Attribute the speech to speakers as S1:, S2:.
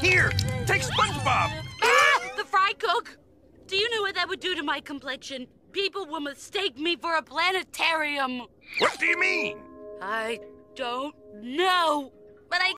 S1: Here, take SpongeBob.
S2: Ah, the fry cook. Do you know what that would do to my complexion? People will mistake me for a planetarium.
S1: What do you mean?
S2: I don't know. But I